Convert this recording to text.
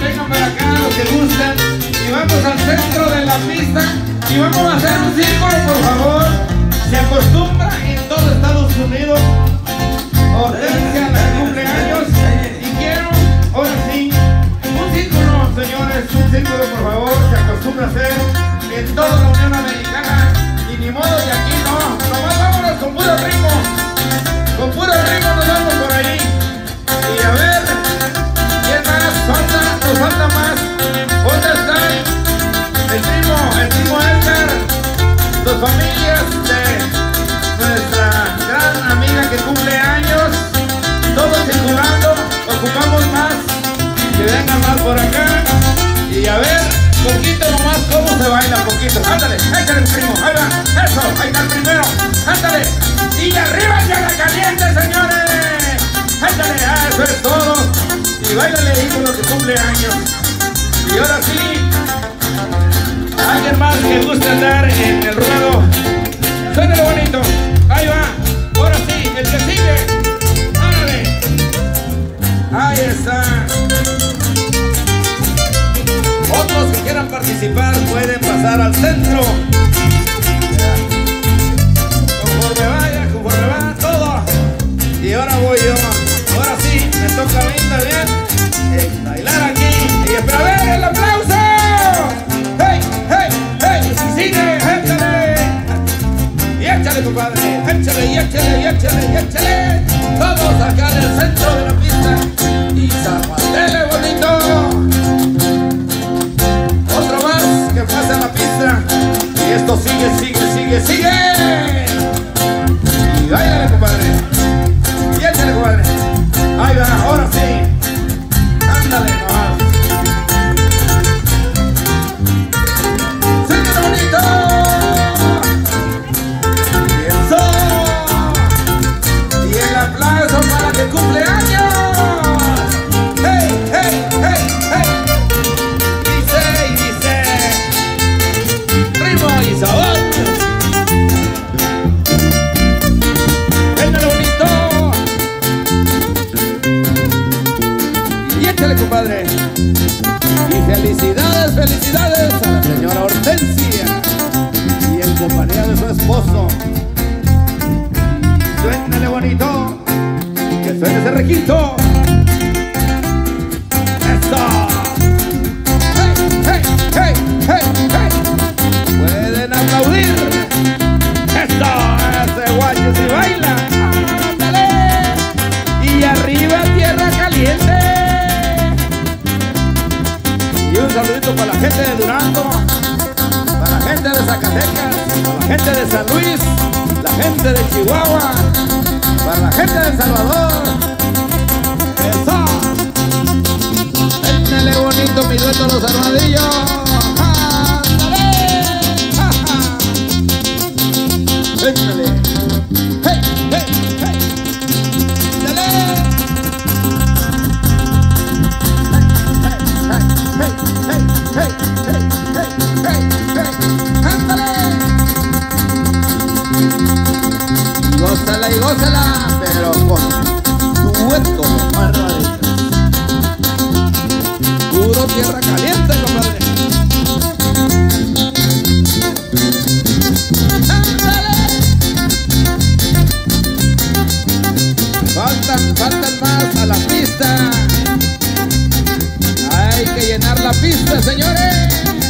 Vengan para acá los que gustan y vamos al centro de la pista y vamos a hacer un círculo, por favor. Se acostumbra en todo Estados Unidos. Hortensia, la que cumple años. Y quiero, ahora sí, un círculo, señores, un círculo, por favor. Se acostumbra a hacer en toda la Unión Americana. Y ni modo de aquí no. Nomás vámonos con puro ritmo. Con puro ritmo poquito nomás cómo se baila, poquito. Ándale, échale primo, ahí va. Eso, ahí está el primero. Ándale. Y arriba ya la caliente, señores. Ándale, ah, eso es todo. Y bailale ahí con los que cumple años. Y ahora sí, alguien más que guste andar en el ruedo. Suénelo bonito. Ahí va. Ahora sí, el que sigue. Ándale. Ahí está. Pasar al centro. Conforme vaya, conforme va todo. Y ahora voy yo. Ahora sí, me toca a mí también eh, bailar aquí. Y espera a ver el aplauso. ¡Hey, hey, hey! ¡Sigue, échale! Y échale, compadre. Échale, y échale, y échale, y échale. Vamos acá en el centro de la sigue, sigue. Y váyale, compadre. Y échale, compadre. Ahí va, ahora Compadre Y felicidades, felicidades a la señora Hortensia Y en compañía de su esposo. Suénale bonito Que suene ese requinto ¡Eso! Gente de San Luis, la gente de Chihuahua, para la gente de Salvador. ¡Eso! Échale bonito mi dueto los armadillos. Tierra caliente, compadre. Faltan, faltan más a la pista. Hay que llenar la pista, señores.